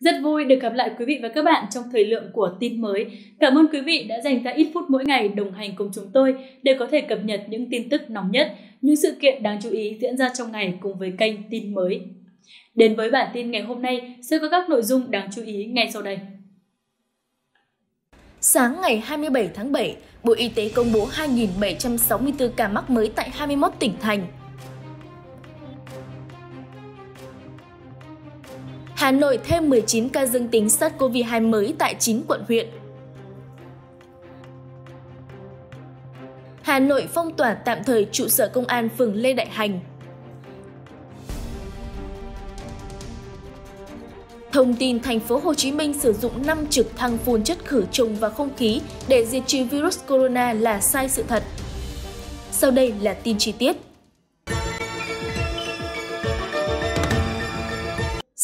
Rất vui được gặp lại quý vị và các bạn trong thời lượng của tin mới. Cảm ơn quý vị đã dành ra ít phút mỗi ngày đồng hành cùng chúng tôi để có thể cập nhật những tin tức nóng nhất, những sự kiện đáng chú ý diễn ra trong ngày cùng với kênh tin mới. Đến với bản tin ngày hôm nay sẽ có các nội dung đáng chú ý ngay sau đây. Sáng ngày 27 tháng 7, Bộ Y tế công bố 2.764 ca mắc mới tại 21 tỉnh thành – Hà Nội thêm 19 ca dương tính SARS-CoV-2 mới tại 9 quận huyện. Hà Nội phong tỏa tạm thời trụ sở công an phường Lê Đại Hành. Thông tin thành phố Hồ Chí Minh sử dụng 5 trực thăng phun chất khử trùng vào không khí để diệt trừ virus corona là sai sự thật. Sau đây là tin chi tiết.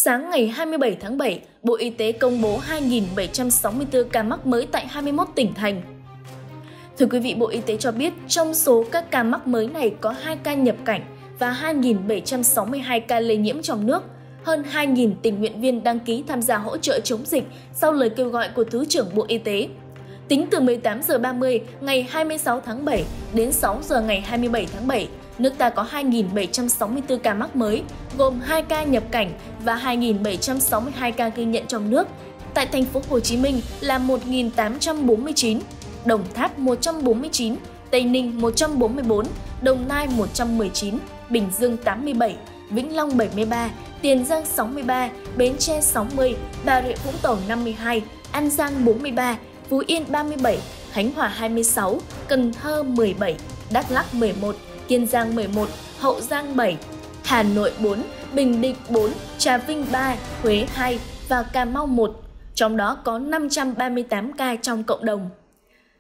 Sáng ngày 27 tháng 7, Bộ Y tế công bố 2.764 ca mắc mới tại 21 tỉnh thành. Thưa quý vị, Bộ Y tế cho biết trong số các ca mắc mới này có 2 ca nhập cảnh và 2.762 ca lây nhiễm trong nước. Hơn 2.000 tình nguyện viên đăng ký tham gia hỗ trợ chống dịch sau lời kêu gọi của Thứ trưởng Bộ Y tế. Tính từ 18 giờ 30 ngày 26 tháng 7 đến 6 giờ ngày 27 tháng 7, nước ta có 2.764 ca mắc mới, gồm 2 ca nhập cảnh và 2.762 ca ghi nhận trong nước. Tại thành phố Hồ Chí Minh là 1.849, Đồng Tháp 149, Tây Ninh 144, Đồng Nai 119, Bình Dương 87, Vĩnh Long 73, Tiền Giang 63, Bến Tre 60, Bà Rịa Vũng Tàu 52, An Giang 43, Phú Yên 37, Khánh Hòa 26, Cần Thơ 17, Đắk Lắk 11, Kiên Giang 11, Hậu Giang 7, Hà Nội 4, Bình Định 4, Trà Vinh 3, Huế 2 và Cà Mau 1, trong đó có 538 ca trong cộng đồng.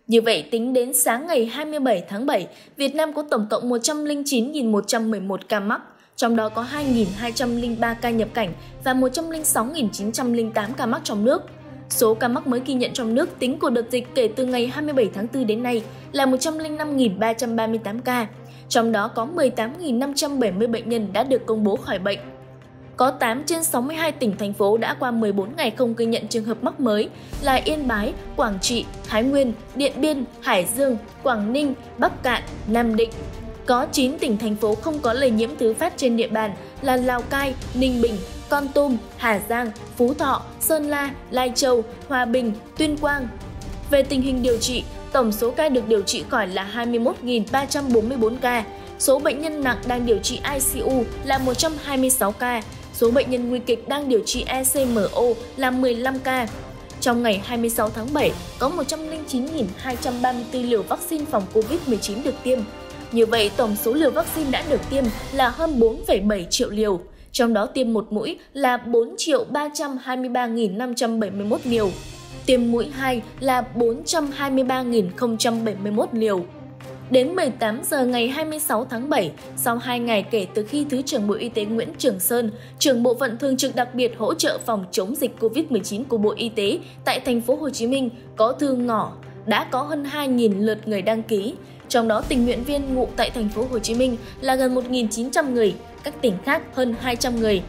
Như vậy, tính đến sáng ngày 27 tháng 7, Việt Nam có tổng cộng 109.111 ca mắc, trong đó có 2.203 ca nhập cảnh và 106.908 ca mắc trong nước. Số ca mắc mới ghi nhận trong nước tính của đợt dịch kể từ ngày 27 tháng 4 đến nay là 105.338 ca, trong đó có 18.570 bệnh nhân đã được công bố khỏi bệnh. Có 8 trên 62 tỉnh, thành phố đã qua 14 ngày không ghi nhận trường hợp mắc mới là Yên Bái, Quảng Trị, Thái Nguyên, Điện Biên, Hải Dương, Quảng Ninh, Bắc Cạn, Nam Định. Có 9 tỉnh, thành phố không có lây nhiễm thứ phát trên địa bàn là Lào Cai, Ninh Bình, Con Tum, Hà Giang, Phú Thọ, Sơn La, Lai Châu, Hòa Bình, Tuyên Quang. Về tình hình điều trị, tổng số ca được điều trị khỏi là 21.344 ca, số bệnh nhân nặng đang điều trị ICU là 126 ca, số bệnh nhân nguy kịch đang điều trị ECMO là 15 ca. Trong ngày 26 tháng 7, có 109.234 liều vaccine phòng COVID-19 được tiêm. Như vậy, tổng số liều vaccine đã được tiêm là hơn 4,7 triệu liều, trong đó tiêm một mũi là 4 323.571 liều tiêm mũi 2 là 423.071 liều. Đến 18 giờ ngày 26 tháng 7, sau 2 ngày kể từ khi Thứ trưởng Bộ Y tế Nguyễn Trường Sơn, trưởng bộ phận thường trực đặc biệt hỗ trợ phòng chống dịch COVID-19 của Bộ Y tế tại thành phố Hồ Chí Minh có thư ngỏ đã có hơn 2.000 lượt người đăng ký, trong đó tình nguyện viên ngụ tại thành phố Hồ Chí Minh là gần 1.900 người, các tỉnh khác hơn 200 người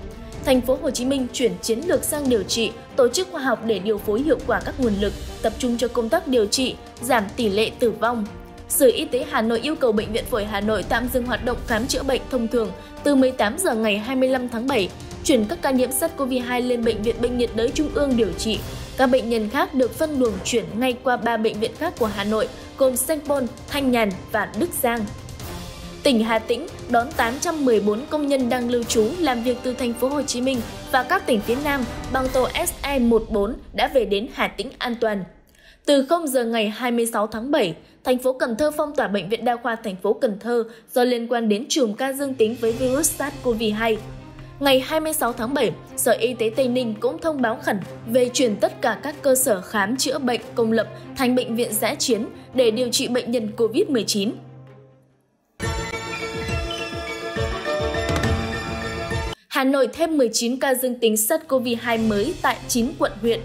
thành phố Hồ Chí Minh chuyển chiến lược sang điều trị, tổ chức khoa học để điều phối hiệu quả các nguồn lực, tập trung cho công tác điều trị, giảm tỷ lệ tử vong. Sở Y tế Hà Nội yêu cầu Bệnh viện Phổi Hà Nội tạm dừng hoạt động khám chữa bệnh thông thường từ 18 giờ ngày 25 tháng 7, chuyển các ca nhiễm SARS-CoV-2 lên Bệnh viện Bệnh nhiệt đới Trung ương điều trị. Các bệnh nhân khác được phân luồng chuyển ngay qua ba bệnh viện khác của Hà Nội gồm Sanh Pôn, Thanh Nhàn và Đức Giang tỉnh Hà Tĩnh đón 814 công nhân đang lưu trú làm việc từ thành phố Hồ Chí Minh và các tỉnh phía Nam bằng tàu SE14 đã về đến Hà Tĩnh an toàn. Từ 0 giờ ngày 26 tháng 7, thành phố Cần Thơ phong tỏa bệnh viện đa khoa thành phố Cần Thơ do liên quan đến chùm ca dương tính với virus SARS-CoV-2. Ngày 26 tháng 7, Sở Y tế Tây Ninh cũng thông báo khẩn về chuyển tất cả các cơ sở khám chữa bệnh công lập thành bệnh viện giã chiến để điều trị bệnh nhân COVID-19. Hà Nội thêm 19 ca dương tính SARS-CoV-2 mới tại 9 quận huyện.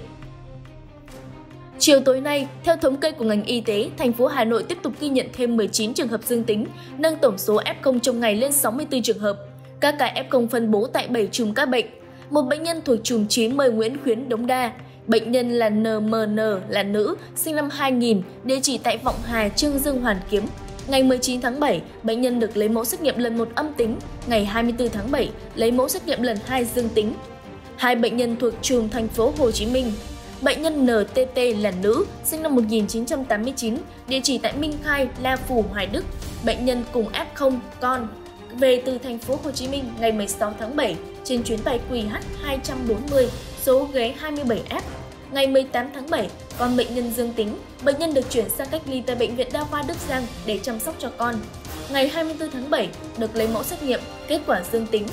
Chiều tối nay, theo thống kê của ngành y tế, thành phố Hà Nội tiếp tục ghi nhận thêm 19 trường hợp dương tính, nâng tổng số F0 trong ngày lên 64 trường hợp. Các ca F0 phân bố tại 7 chùm ca bệnh. Một bệnh nhân thuộc chùm 90 Nguyễn Khuyến Đống Đa. Bệnh nhân là NMN là nữ, sinh năm 2000, địa chỉ tại Vọng Hà, Trương Dương Hoàn Kiếm. Ngày 19 tháng 7, bệnh nhân được lấy mẫu xét nghiệm lần 1 âm tính. Ngày 24 tháng 7, lấy mẫu xét nghiệm lần 2 dương tính. Hai bệnh nhân thuộc chùm thành phố Hồ Chí Minh. Bệnh nhân NTT là nữ, sinh năm 1989, địa chỉ tại Minh Khai, La Phủ, Hoài Đức. Bệnh nhân cùng F0, con, về từ thành phố Hồ Chí Minh ngày 16 tháng 7 trên chuyến bay QH240 số ghế 27F. Ngày 18 tháng 7, con bệnh nhân dương tính, bệnh nhân được chuyển sang cách ly tại Bệnh viện Đa khoa Đức Giang để chăm sóc cho con. Ngày 24 tháng 7, được lấy mẫu xét nghiệm, kết quả dương tính.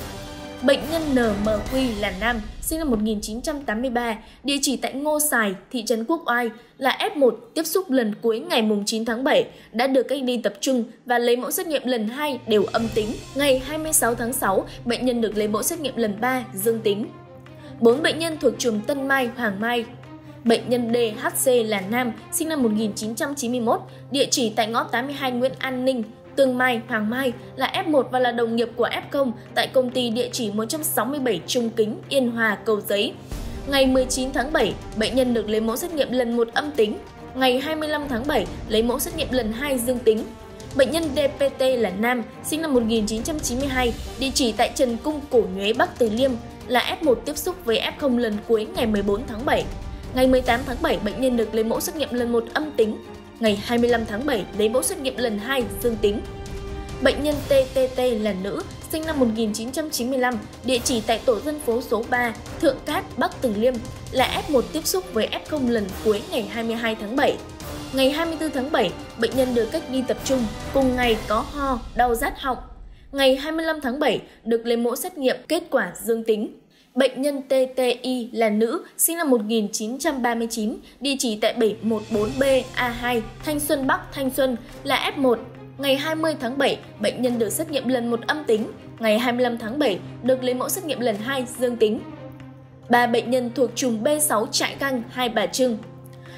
Bệnh nhân NMQ là nam, sinh năm 1983, địa chỉ tại Ngô Sài, thị trấn Quốc Oai, là F1 tiếp xúc lần cuối ngày 9 tháng 7, đã được cách ly tập trung và lấy mẫu xét nghiệm lần 2 đều âm tính. Ngày 26 tháng 6, bệnh nhân được lấy mẫu xét nghiệm lần 3 dương tính. 4 bệnh nhân thuộc chùm Tân Mai, Hoàng Mai, Bệnh nhân DHC là nam, sinh năm 1991, địa chỉ tại ngõ 82 Nguyễn An Ninh, Tương Mai, Hoàng Mai là F1 và là đồng nghiệp của F0 tại công ty địa chỉ 167 Trung Kính, Yên Hòa, Cầu Giấy. Ngày 19 tháng 7, bệnh nhân được lấy mẫu xét nghiệm lần 1 âm tính. Ngày 25 tháng 7, lấy mẫu xét nghiệm lần 2 dương tính. Bệnh nhân DPT là nam, sinh năm 1992, địa chỉ tại Trần Cung Cổ Nhuế, Bắc Từ Liêm, là F1 tiếp xúc với F0 lần cuối ngày 14 tháng 7. Ngày 18 tháng 7, bệnh nhân được lấy mẫu xét nghiệm lần 1 âm tính. Ngày 25 tháng 7, lấy mẫu xét nghiệm lần 2 dương tính. Bệnh nhân TTT là nữ, sinh năm 1995, địa chỉ tại tổ dân phố số 3, Thượng Cát, Bắc Từ Liêm, là F1 tiếp xúc với F0 lần cuối ngày 22 tháng 7. Ngày 24 tháng 7, bệnh nhân được cách ly tập trung, cùng ngày có ho, đau rát họng. Ngày 25 tháng 7, được lấy mẫu xét nghiệm kết quả dương tính. Bệnh nhân TTI là nữ, sinh năm 1939, địa chỉ tại 714B A2, Thanh Xuân Bắc, Thanh Xuân, là F1. Ngày 20 tháng 7, bệnh nhân được xét nghiệm lần 1 âm tính. Ngày 25 tháng 7, được lấy mẫu xét nghiệm lần 2 dương tính. Ba bệnh nhân thuộc chùm B6 Trại Găng, Hai Bà Trưng.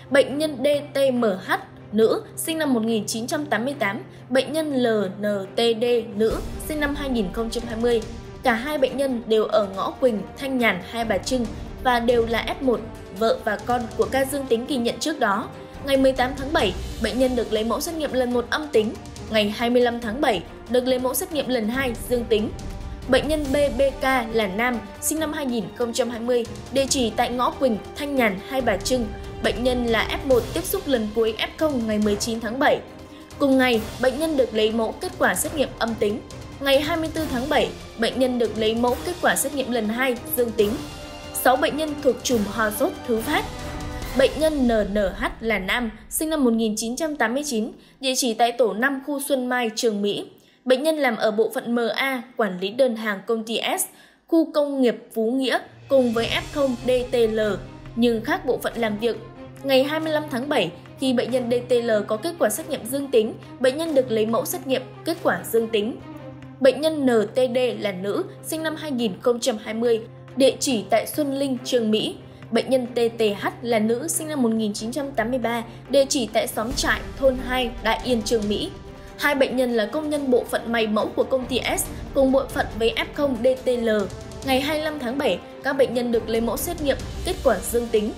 Bệnh nhân DTMH, nữ, sinh năm 1988, bệnh nhân LNTD, nữ, sinh năm 2020, Cả hai bệnh nhân đều ở ngõ Quỳnh, Thanh Nhàn, Hai Bà Trưng và đều là F1, vợ và con của ca dương tính ghi nhận trước đó. Ngày 18 tháng 7, bệnh nhân được lấy mẫu xét nghiệm lần 1 âm tính. Ngày 25 tháng 7, được lấy mẫu xét nghiệm lần 2 dương tính. Bệnh nhân BBK là nam, sinh năm 2020, địa chỉ tại ngõ Quỳnh, Thanh Nhàn, Hai Bà Trưng. Bệnh nhân là F1 tiếp xúc lần cuối F0 ngày 19 tháng 7. Cùng ngày, bệnh nhân được lấy mẫu kết quả xét nghiệm âm tính. Ngày 24 tháng 7, bệnh nhân được lấy mẫu kết quả xét nghiệm lần 2 dương tính. 6 bệnh nhân thuộc chùm ho sốt thứ phát. Bệnh nhân NNH là nam, sinh năm 1989, địa chỉ tại tổ 5 khu Xuân Mai, Trường Mỹ. Bệnh nhân làm ở bộ phận MA, quản lý đơn hàng công ty S, khu công nghiệp Phú Nghĩa cùng với F0 DTL, nhưng khác bộ phận làm việc. Ngày 25 tháng 7, khi bệnh nhân DTL có kết quả xét nghiệm dương tính, bệnh nhân được lấy mẫu xét nghiệm kết quả dương tính. Bệnh nhân NTD là nữ, sinh năm 2020, địa chỉ tại Xuân Linh, Trường Mỹ. Bệnh nhân TTH là nữ, sinh năm 1983, địa chỉ tại xóm trại, thôn 2, Đại Yên, Trường Mỹ. Hai bệnh nhân là công nhân bộ phận may mẫu của công ty S cùng bộ phận với F0 DTL. Ngày 25 tháng 7, các bệnh nhân được lấy mẫu xét nghiệm, kết quả dương tính.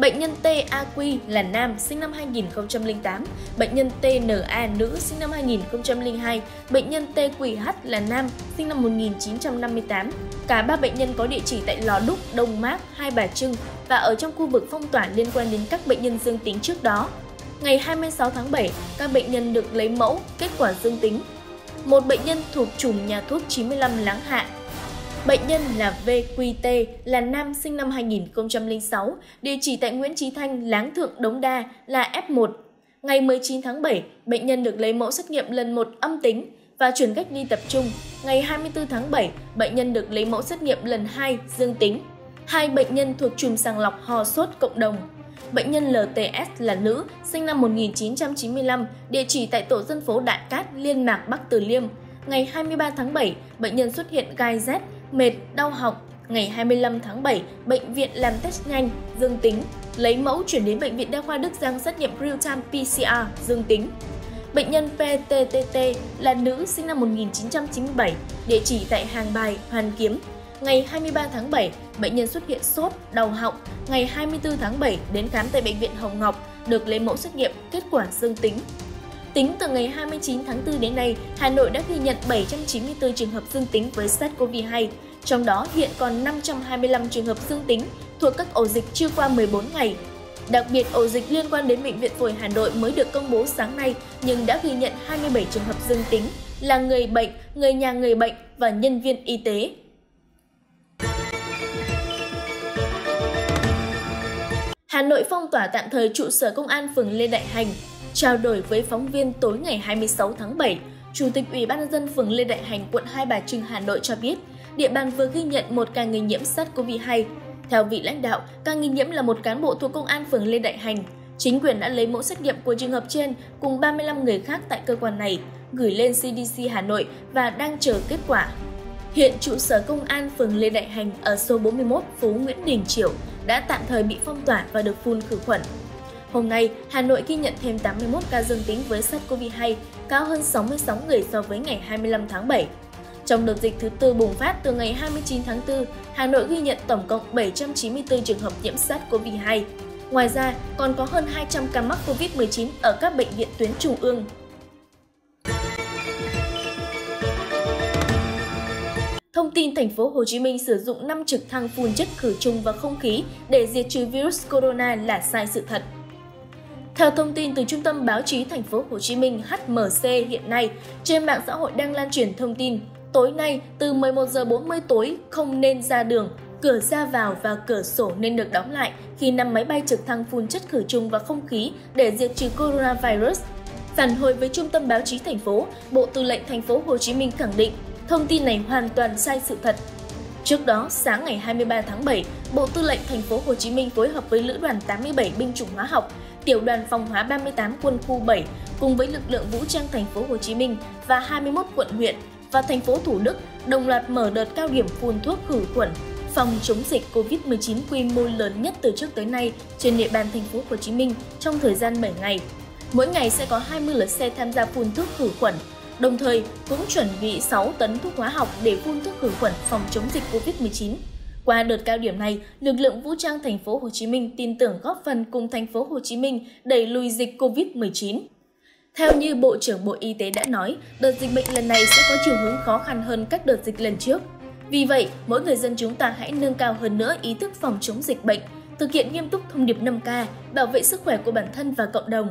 Bệnh nhân TAQ là nam, sinh năm 2008. Bệnh nhân TNA nữ, sinh năm 2002. Bệnh nhân TQH là nam, sinh năm 1958. Cả ba bệnh nhân có địa chỉ tại Lò Đúc, Đông Mác, Hai Bà Trưng và ở trong khu vực phong tỏa liên quan đến các bệnh nhân dương tính trước đó. Ngày 26 tháng 7, các bệnh nhân được lấy mẫu, kết quả dương tính. Một bệnh nhân thuộc chùm nhà thuốc 95 Láng Hạ Bệnh nhân là VQT, là nam sinh năm 2006, địa chỉ tại Nguyễn Trí Thanh, Láng Thượng, Đống Đa, là F1. Ngày 19 tháng 7, bệnh nhân được lấy mẫu xét nghiệm lần 1 âm tính và chuyển cách ly tập trung. Ngày 24 tháng 7, bệnh nhân được lấy mẫu xét nghiệm lần 2 dương tính. Hai bệnh nhân thuộc chùm sàng lọc ho sốt cộng đồng. Bệnh nhân LTS là nữ, sinh năm 1995, địa chỉ tại tổ dân phố Đại Cát, Liên Mạc, Bắc Từ Liêm. Ngày 23 tháng 7, bệnh nhân xuất hiện gai rét, mệt, đau họng. Ngày 25 tháng 7, bệnh viện làm test nhanh, dương tính. Lấy mẫu chuyển đến Bệnh viện Đa khoa Đức Giang xét nghiệm real-time PCR, dương tính. Bệnh nhân PTTT là nữ sinh năm 1997, địa chỉ tại Hàng Bài, Hoàn Kiếm. Ngày 23 tháng 7, bệnh nhân xuất hiện sốt, đau họng. Ngày 24 tháng 7 đến khám tại Bệnh viện Hồng Ngọc, được lấy mẫu xét nghiệm, kết quả dương tính. Tính từ ngày 29 tháng 4 đến nay, Hà Nội đã ghi nhận 794 trường hợp dương tính với SARS-CoV-2, trong đó hiện còn 525 trường hợp dương tính thuộc các ổ dịch chưa qua 14 ngày. Đặc biệt, ổ dịch liên quan đến Bệnh viện Phổi Hà Nội mới được công bố sáng nay nhưng đã ghi nhận 27 trường hợp dương tính là người bệnh, người nhà người bệnh và nhân viên y tế. Hà Nội phong tỏa tạm thời trụ sở công an phường Lê Đại Hành. Trao đổi với phóng viên tối ngày 26 tháng 7, Chủ tịch Ủy ban nhân dân phường Lê Đại Hành, quận Hai Bà Trưng, Hà Nội cho biết, địa bàn vừa ghi nhận một ca nghi nhiễm SARS-CoV-2. Theo vị lãnh đạo, ca nghi nhiễm là một cán bộ thuộc công an phường Lê Đại Hành. Chính quyền đã lấy mẫu xét nghiệm của trường hợp trên cùng 35 người khác tại cơ quan này, gửi lên CDC Hà Nội và đang chờ kết quả. Hiện trụ sở công an phường Lê Đại Hành ở số 41 phố Nguyễn Đình Chiểu đã tạm thời bị phong tỏa và được phun khử khuẩn. Hôm nay, Hà Nội ghi nhận thêm 81 ca dương tính với SARS-CoV-2, cao hơn 66 người so với ngày 25 tháng 7. Trong đợt dịch thứ tư bùng phát từ ngày 29 tháng 4, Hà Nội ghi nhận tổng cộng 794 trường hợp nhiễm SARS-CoV-2. Ngoài ra, còn có hơn 200 ca mắc COVID-19 ở các bệnh viện tuyến trung ương. Thông tin thành phố Hồ Chí Minh sử dụng 5 trực thăng phun chất khử trùng vào không khí để diệt trừ virus corona là sai sự thật. Theo thông tin từ Trung tâm Báo chí Thành phố Hồ Chí Minh HMC hiện nay, trên mạng xã hội đang lan truyền thông tin tối nay từ 11 giờ 40 tối không nên ra đường, cửa ra vào và cửa sổ nên được đóng lại khi năm máy bay trực thăng phun chất khử trùng vào không khí để diệt trừ coronavirus. Phản hồi với Trung tâm Báo chí thành phố, Bộ Tư lệnh Thành phố Hồ Chí Minh khẳng định thông tin này hoàn toàn sai sự thật. Trước đó, sáng ngày 23 tháng 7, Bộ Tư lệnh Thành phố Hồ Chí Minh phối hợp với Lữ đoàn 87 binh chủng hóa học tiểu đoàn phòng hóa 38 quân khu 7 cùng với lực lượng vũ trang thành phố Hồ Chí Minh và 21 quận huyện và thành phố Thủ Đức đồng loạt mở đợt cao điểm phun thuốc khử khuẩn phòng chống dịch COVID-19 quy mô lớn nhất từ trước tới nay trên địa bàn thành phố Hồ Chí Minh trong thời gian 7 ngày. Mỗi ngày sẽ có 20 lượt xe tham gia phun thuốc khử khuẩn, đồng thời cũng chuẩn bị 6 tấn thuốc hóa học để phun thuốc khử khuẩn phòng chống dịch COVID-19. Qua đợt cao điểm này, lực lượng vũ trang thành phố Hồ Chí Minh tin tưởng góp phần cùng thành phố Hồ Chí Minh đẩy lùi dịch COVID-19. Theo như Bộ trưởng Bộ Y tế đã nói, đợt dịch bệnh lần này sẽ có chiều hướng khó khăn hơn các đợt dịch lần trước. Vì vậy, mỗi người dân chúng ta hãy nâng cao hơn nữa ý thức phòng chống dịch bệnh, thực hiện nghiêm túc thông điệp 5K, bảo vệ sức khỏe của bản thân và cộng đồng.